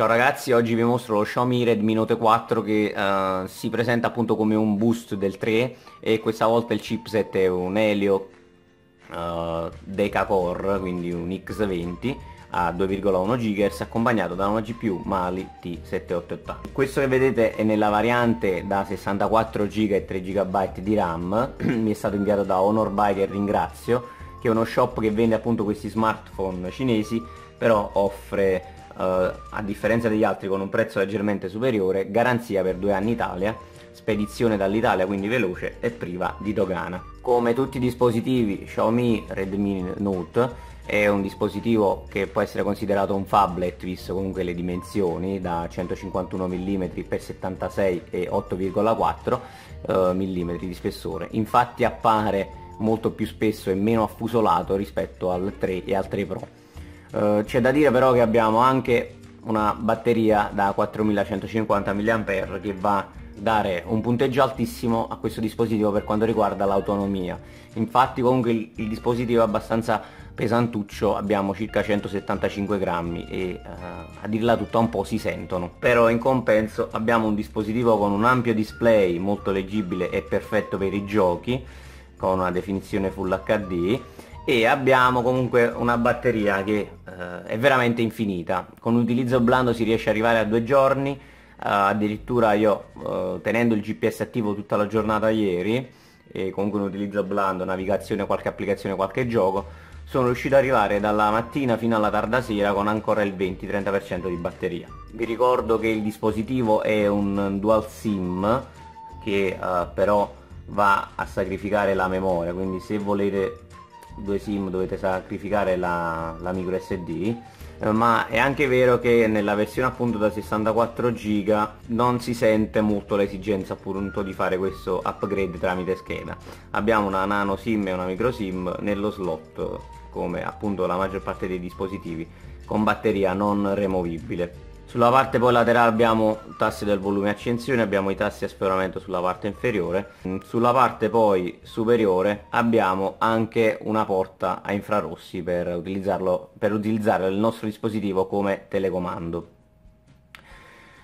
Ciao ragazzi, oggi vi mostro lo Xiaomi Redmi Note 4 che uh, si presenta appunto come un boost del 3 e questa volta il chipset è un Helio uh, Deca Core, quindi un X20 a 2,1 GHz accompagnato da una GPU Mali T7880. Questo che vedete è nella variante da 64 GB e 3 GB di RAM, mi è stato inviato da Honor Buy che ringrazio, che è uno shop che vende appunto questi smartphone cinesi, però offre a differenza degli altri con un prezzo leggermente superiore, garanzia per due anni Italia, spedizione dall'Italia quindi veloce e priva di dogana. Come tutti i dispositivi Xiaomi Redmi Note è un dispositivo che può essere considerato un phablet visto comunque le dimensioni da 151 mm per 76 e 8,4 uh, mm di spessore infatti appare molto più spesso e meno affusolato rispetto al 3 e al 3 Pro uh, c'è da dire però che abbiamo anche una batteria da 4150 mAh che va a dare un punteggio altissimo a questo dispositivo per quanto riguarda l'autonomia. Infatti comunque il, il dispositivo è abbastanza pesantuccio abbiamo circa 175 grammi e uh, a dirla tutta un po' si sentono. Però in compenso abbiamo un dispositivo con un ampio display molto leggibile e perfetto per i giochi con una definizione full HD e abbiamo comunque una batteria che uh, è veramente infinita con utilizzo blando si riesce ad arrivare a due giorni uh, addirittura io tenendo il GPS attivo tutta la giornata ieri e comunque un utilizzo blando, navigazione, qualche applicazione, qualche gioco sono riuscito ad arrivare dalla mattina fino alla tarda sera con ancora il 20-30% di batteria. Vi ricordo che il dispositivo è un dual SIM che uh, però va a sacrificare la memoria, quindi se volete due SIM dovete sacrificare la, la micro SD eh, ma è anche vero che nella versione appunto da 64 GB non si sente molto l'esigenza appunto di fare questo upgrade tramite scheda. Abbiamo una nano sim e una micro sim nello slot come appunto la maggior parte dei dispositivi con batteria non removibile sulla parte poi laterale abbiamo tassi del volume accensione, abbiamo i tassi a sforamento sulla parte inferiore. Sulla parte poi superiore abbiamo anche una porta a infrarossi per, per utilizzare il nostro dispositivo come telecomando.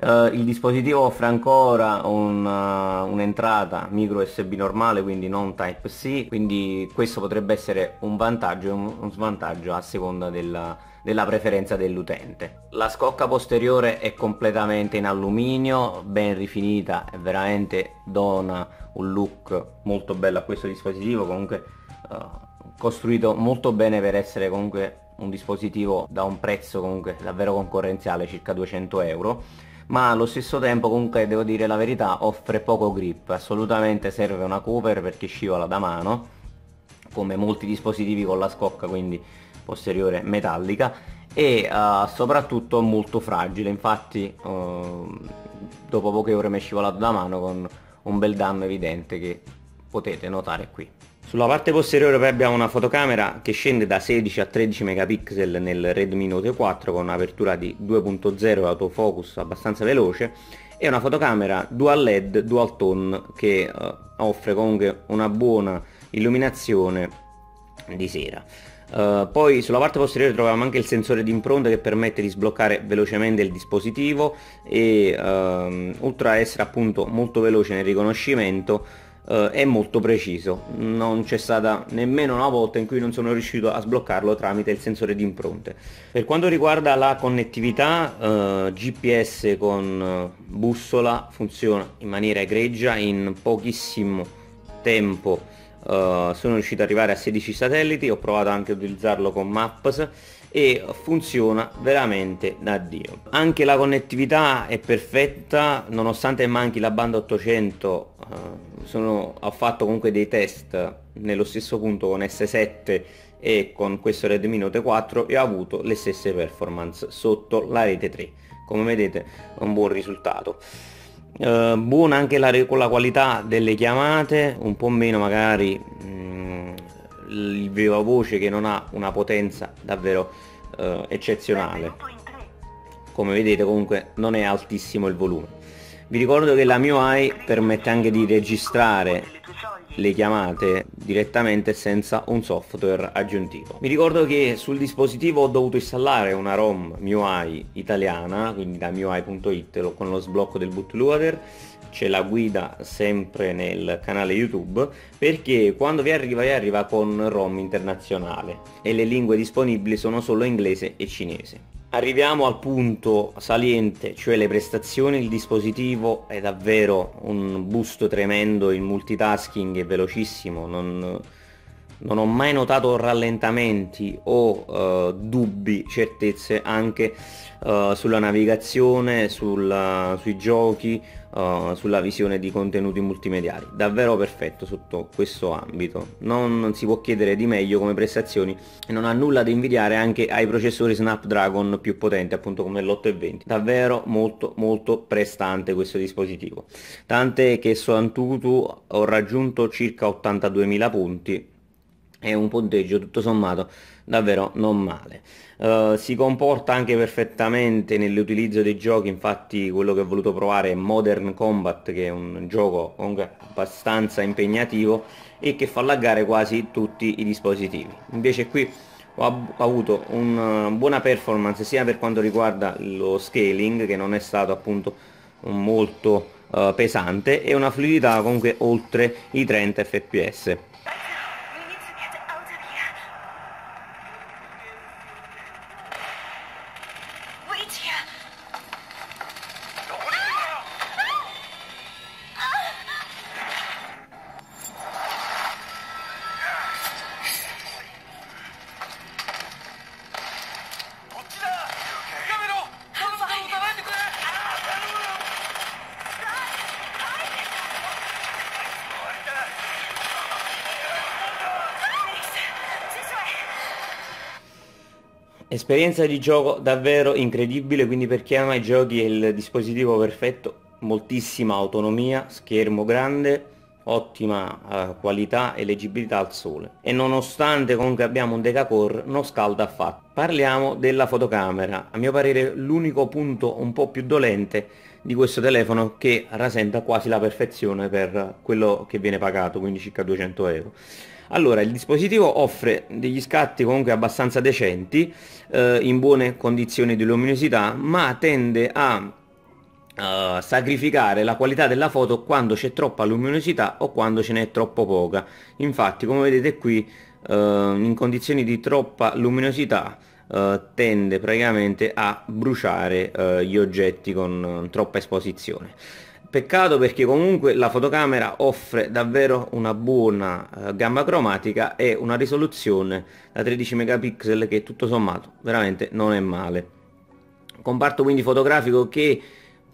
Uh, il dispositivo offre ancora un'entrata uh, un micro USB normale quindi non Type-C quindi questo potrebbe essere un vantaggio e un, un svantaggio a seconda della, della preferenza dell'utente. La scocca posteriore è completamente in alluminio, ben rifinita e veramente dona un look molto bello a questo dispositivo, comunque uh, costruito molto bene per essere comunque un dispositivo da un prezzo comunque davvero concorrenziale, circa 200 euro ma allo stesso tempo comunque devo dire la verità offre poco grip. Assolutamente serve una cover perché scivola da mano come molti dispositivi con la scocca quindi posteriore metallica e uh, soprattutto molto fragile. Infatti uh, dopo poche ore mi è scivolato da mano con un bel danno evidente che potete notare qui sulla parte posteriore poi abbiamo una fotocamera che scende da 16 a 13 megapixel nel Redmi Note 4 con un'apertura di 2.0 e autofocus abbastanza veloce e una fotocamera dual LED dual tone che uh, offre comunque una buona illuminazione di sera. Uh, poi sulla parte posteriore troviamo anche il sensore di impronta che permette di sbloccare velocemente il dispositivo e uh, oltre a essere appunto molto veloce nel riconoscimento uh, è molto preciso. Non c'è stata nemmeno una volta in cui non sono riuscito a sbloccarlo tramite il sensore di impronte. Per quanto riguarda la connettività eh, GPS con bussola funziona in maniera egregia. In pochissimo tempo Uh, sono riuscito ad arrivare a 16 satelliti, ho provato anche ad utilizzarlo con Maps e funziona veramente da Dio. Anche la connettività è perfetta, nonostante manchi la banda 800, uh, sono, ho fatto comunque dei test nello stesso punto con S7 e con questo Redmi Note 4 e ho avuto le stesse performance sotto la rete 3. Come vedete un buon risultato. Uh, buona anche la, la qualità delle chiamate, un po' meno magari mh, mm, il viva voce che non ha una potenza davvero uh, eccezionale. Come vedete comunque non è altissimo il volume. Vi ricordo che la MIUI permette anche di registrare le chiamate direttamente senza un software aggiuntivo. Mi ricordo che sul dispositivo ho dovuto installare una ROM MIUI italiana, quindi da MIUI.it con lo sblocco del bootloader c'è la guida sempre nel canale YouTube perché quando vi arriva vi arriva con ROM internazionale e le lingue disponibili sono solo inglese e cinese. Arriviamo al punto saliente, cioè le prestazioni, il dispositivo è davvero un boost tremendo, il multitasking è velocissimo, non, non ho mai notato rallentamenti o uh, dubbi, certezze anche uh, sulla navigazione, sulla, sui giochi, uh, sulla visione di contenuti multimediali. Davvero perfetto sotto questo ambito. Non, si può chiedere di meglio come prestazioni e non ha nulla da invidiare anche ai processori Snapdragon più potenti, appunto come l'820. Davvero molto molto prestante questo dispositivo. Tant'è che su Antutu ho raggiunto circa 82.000 punti è un punteggio tutto sommato davvero non male. Uh, si comporta anche perfettamente nell'utilizzo dei giochi, infatti quello che ho voluto provare è Modern Combat, che è un gioco comunque abbastanza impegnativo e che fa laggare quasi tutti i dispositivi. Invece qui ho, avuto una buona performance sia per quanto riguarda lo scaling, che non è stato appunto molto uh, pesante, e una fluidità comunque oltre i 30 fps. Esperienza di gioco davvero incredibile, quindi per chi ama i giochi è il dispositivo perfetto, moltissima autonomia, schermo grande, ottima uh, qualità e leggibilità al sole. E nonostante comunque abbiamo un decacore, non scalda affatto. Parliamo della fotocamera, a mio parere l'unico punto un po' più dolente di questo telefono che rasenta quasi la perfezione per quello che viene pagato, quindi circa 200 euro. Allora, il dispositivo offre degli scatti comunque abbastanza decenti, eh, in buone condizioni di luminosità, ma tende a Uh, sacrificare la qualità della foto quando c'è troppa luminosità o quando ce n'è troppo poca. Infatti come vedete qui uh, in condizioni di troppa luminosità uh, tende praticamente a bruciare gli oggetti con troppa esposizione Peccato perché comunque la fotocamera offre davvero una buona eh, gamma cromatica e una risoluzione da 13 megapixel che tutto sommato veramente non è male. Comparto quindi fotografico che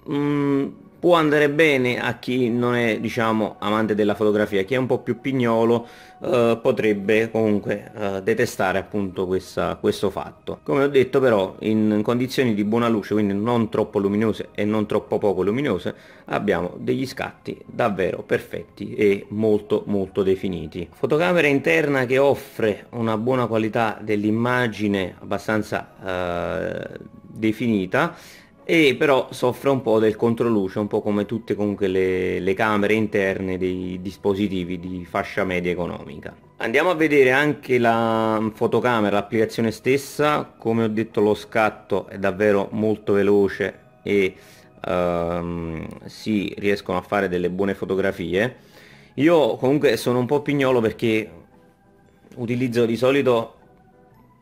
mh, mm, può andare bene a chi non è diciamo amante della fotografia chi è un po' più pignolo eh, potrebbe comunque eh, detestare appunto questa, questo fatto. Come ho detto però in condizioni di buona luce quindi non troppo luminose e non troppo poco luminose abbiamo degli scatti davvero perfetti e molto molto definiti. Fotocamera interna che offre una buona qualità dell'immagine abbastanza eh, definita e però soffre un po' del controluce, un po' come tutte comunque le, le, camere interne dei dispositivi di fascia media economica. Andiamo a vedere anche la fotocamera, l'applicazione stessa, come ho detto lo scatto è davvero molto veloce e um, si riescono a fare delle buone fotografie. Io comunque sono un po' pignolo perché utilizzo di solito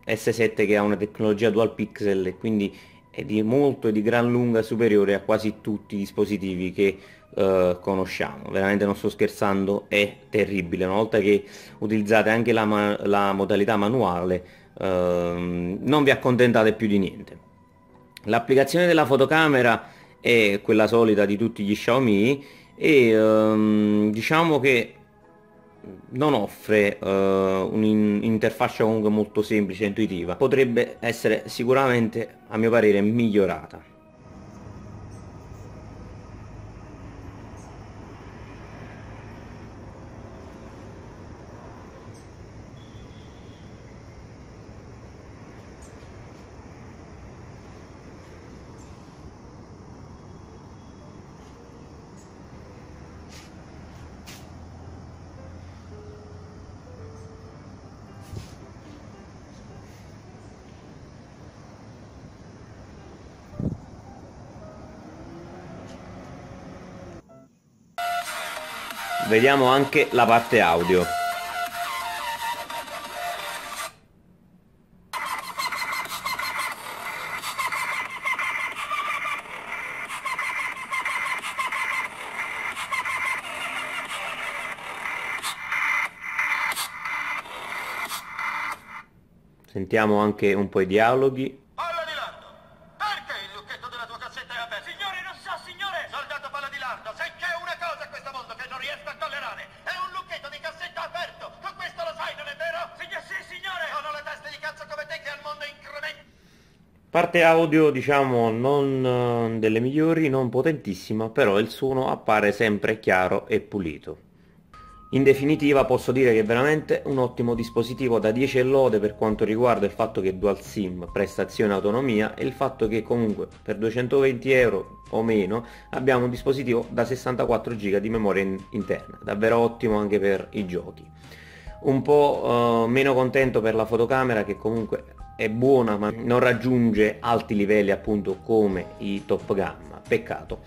S7 che ha una tecnologia dual pixel e quindi è di molto e di gran lunga superiore a quasi tutti i dispositivi che uh, conosciamo. Veramente non sto scherzando è terribile. Una volta che utilizzate anche la, ma la modalità manuale uh, non vi accontentate più di niente. L'applicazione della fotocamera è quella solita di tutti gli Xiaomi e um, diciamo che non offre uh, un'interfaccia comunque molto semplice e intuitiva. Potrebbe essere sicuramente a mio parere migliorata vediamo anche la parte audio Sentiamo anche un po' i dialoghi. Palla di lardo! Perché il cassetta è aperto? Signore, non so, signore! Soldato palla di lardo, se c'è una cosa a questo mondo che non riesco a tollerare, è un lucchetto di cassetta aperto! Con questo lo sai, non è vero? Signor, sì, signore! Sono le teste di cazzo come te che al mondo incrementa... Parte audio, diciamo, non delle migliori, non potentissima, però il suono appare sempre chiaro e pulito. In definitiva posso dire che è veramente un ottimo dispositivo da 10 e lode per quanto riguarda il fatto che dual sim, prestazione autonomia e il fatto che comunque per 220 euro o meno abbiamo un dispositivo da 64 GB di memoria interna, davvero ottimo anche per i giochi. Un po' uh, meno contento per la fotocamera che comunque è buona ma non raggiunge alti livelli appunto come i top gamma, peccato.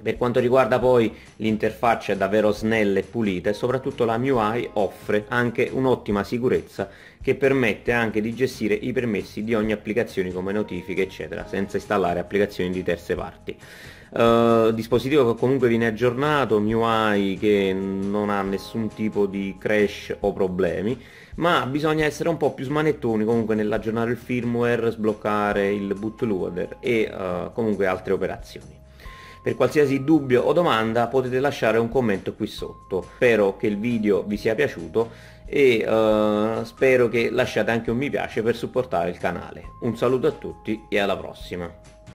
Per quanto riguarda poi l'interfaccia è davvero snella e pulita e soprattutto la MIUI offre anche un'ottima sicurezza che permette anche di gestire i permessi di ogni applicazione come notifiche eccetera senza installare applicazioni di terze parti. Uh, dispositivo che comunque viene aggiornato, MIUI che non ha nessun tipo di crash o problemi ma bisogna essere un po' più smanettoni comunque nell'aggiornare il firmware, sbloccare il bootloader e uh, comunque altre operazioni. Per qualsiasi dubbio o domanda potete lasciare un commento qui sotto. Spero che il video vi sia piaciuto e uh, spero che lasciate anche un mi piace per supportare il canale. Un saluto a tutti e alla prossima.